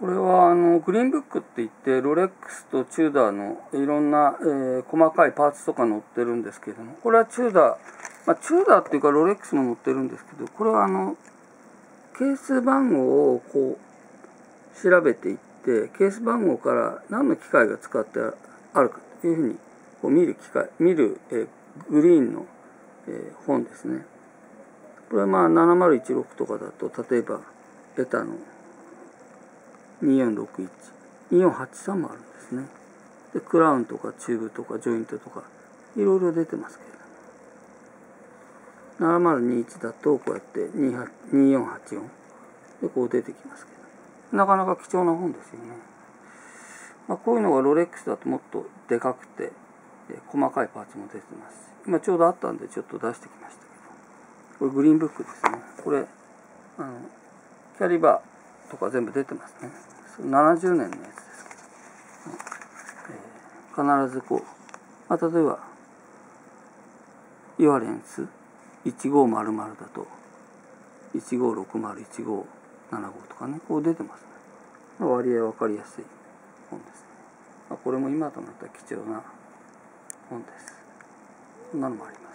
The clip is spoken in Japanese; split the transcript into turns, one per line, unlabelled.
これはあのグリーンブックって言ってロレックスとチューダーのいろんな、えー、細かいパーツとか載ってるんですけれどもこれはチューダー、まあ、チューダーっていうかロレックスも載ってるんですけどこれはあのケース番号をこう調べていってケース番号から何の機械が使ってあるかというふうにこう見る機械見る、えー、グリーンの、えー、本ですね。これはまあ7016とかだと例えばエタの2461、2483もあるんですね。で、クラウンとかチューブとかジョイントとか、いろいろ出てますけれども。7021だとこうやって2484でこう出てきますけど、なかなか貴重な本ですよね。まあ、こういうのがロレックスだともっとでかくて、細かいパーツも出てます今ちょうどあったんでちょっと出してきましたけど、これグリーンブックですね。これ、あの、キャリバーとか全部出てますね。70年のやつですけど、えー、必ずこう、まあ、例えばイワレンス1500だと15601575とかねこう出てますね。割合分かりやすい本ですね、まあ、これも今となったら貴重な本です。こんなのもあります。